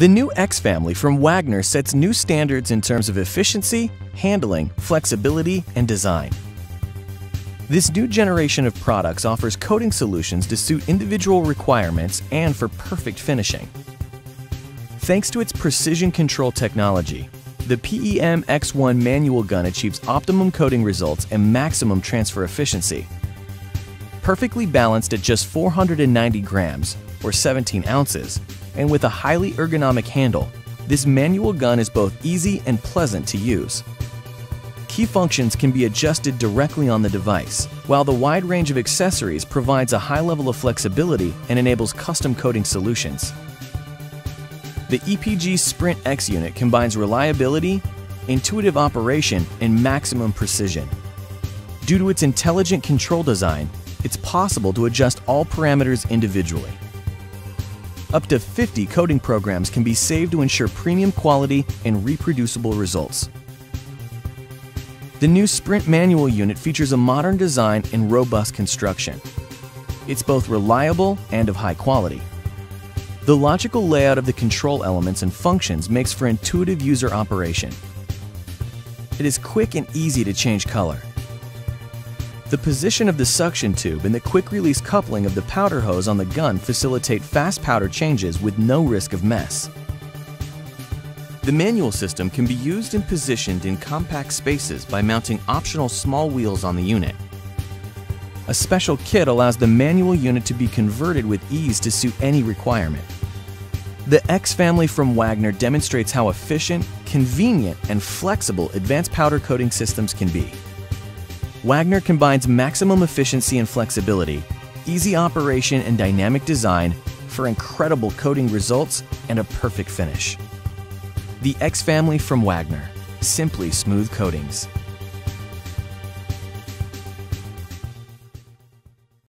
The new X family from Wagner sets new standards in terms of efficiency, handling, flexibility, and design. This new generation of products offers coating solutions to suit individual requirements and for perfect finishing. Thanks to its precision control technology, the PEM X1 manual gun achieves optimum coating results and maximum transfer efficiency. Perfectly balanced at just 490 grams, or 17 ounces, and with a highly ergonomic handle, this manual gun is both easy and pleasant to use. Key functions can be adjusted directly on the device, while the wide range of accessories provides a high level of flexibility and enables custom coating solutions. The EPG Sprint X unit combines reliability, intuitive operation, and maximum precision. Due to its intelligent control design, it's possible to adjust all parameters individually. Up to 50 coating programs can be saved to ensure premium quality and reproducible results. The new Sprint manual unit features a modern design and robust construction. It's both reliable and of high quality. The logical layout of the control elements and functions makes for intuitive user operation. It is quick and easy to change color. The position of the suction tube and the quick release coupling of the powder hose on the gun facilitate fast powder changes with no risk of mess. The manual system can be used and positioned in compact spaces by mounting optional small wheels on the unit. A special kit allows the manual unit to be converted with ease to suit any requirement. The X family from Wagner demonstrates how efficient, convenient, and flexible advanced powder coating systems can be. Wagner combines maximum efficiency and flexibility, easy operation and dynamic design for incredible coating results and a perfect finish. The X family from Wagner, simply smooth coatings.